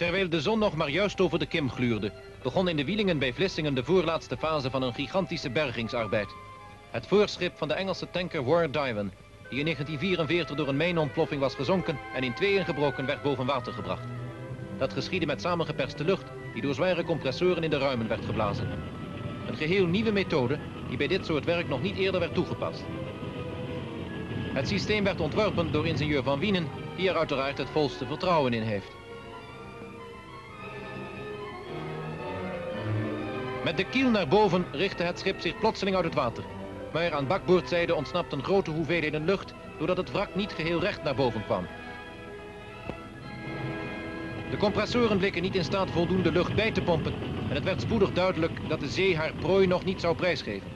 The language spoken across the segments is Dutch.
Terwijl de zon nog maar juist over de kim gluurde, begon in de Wielingen bij Vlissingen de voorlaatste fase van een gigantische bergingsarbeid. Het voorschip van de Engelse tanker War Diven, die in 1944 door een mijnontploffing was gezonken en in tweeën gebroken werd boven water gebracht. Dat geschiedde met samengeperste lucht die door zware compressoren in de ruimen werd geblazen. Een geheel nieuwe methode die bij dit soort werk nog niet eerder werd toegepast. Het systeem werd ontworpen door ingenieur Van Wienen, die er uiteraard het volste vertrouwen in heeft. Met de kiel naar boven richtte het schip zich plotseling uit het water. Maar aan bakboordzijde ontsnapten grote hoeveelheden lucht doordat het wrak niet geheel recht naar boven kwam. De compressoren bleken niet in staat voldoende lucht bij te pompen en het werd spoedig duidelijk dat de zee haar prooi nog niet zou prijsgeven.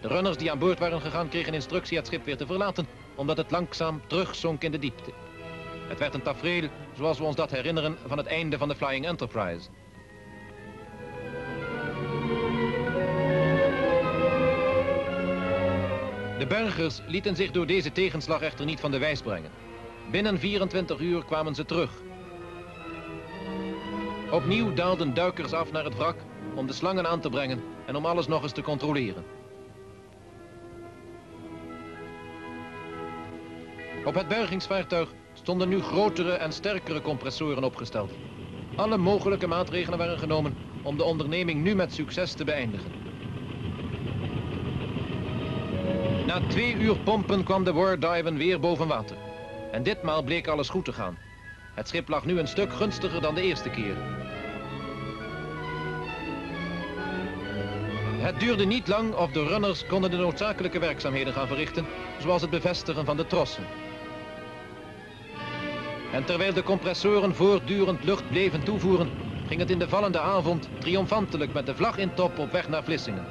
De runners die aan boord waren gegaan kregen instructie het schip weer te verlaten omdat het langzaam terugzonk in de diepte. Het werd een tafereel zoals we ons dat herinneren van het einde van de Flying Enterprise. De bergers lieten zich door deze tegenslag echter niet van de wijs brengen. Binnen 24 uur kwamen ze terug. Opnieuw daalden duikers af naar het wrak om de slangen aan te brengen en om alles nog eens te controleren. Op het bergingsvaartuig stonden nu grotere en sterkere compressoren opgesteld. Alle mogelijke maatregelen waren genomen om de onderneming nu met succes te beëindigen. Na twee uur pompen kwam de War Diven weer boven water. En ditmaal bleek alles goed te gaan. Het schip lag nu een stuk gunstiger dan de eerste keer. Het duurde niet lang of de runners konden de noodzakelijke werkzaamheden gaan verrichten, zoals het bevestigen van de trossen. En terwijl de compressoren voortdurend lucht bleven toevoeren, ging het in de vallende avond triomfantelijk met de vlag in top op weg naar Vlissingen.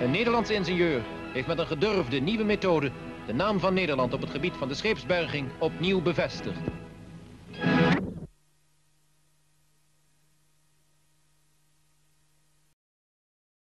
Een Nederlandse ingenieur heeft met een gedurfde nieuwe methode de naam van Nederland op het gebied van de scheepsberging opnieuw bevestigd.